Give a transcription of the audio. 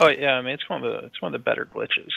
Oh yeah, I mean it's one of the it's one of the better glitches.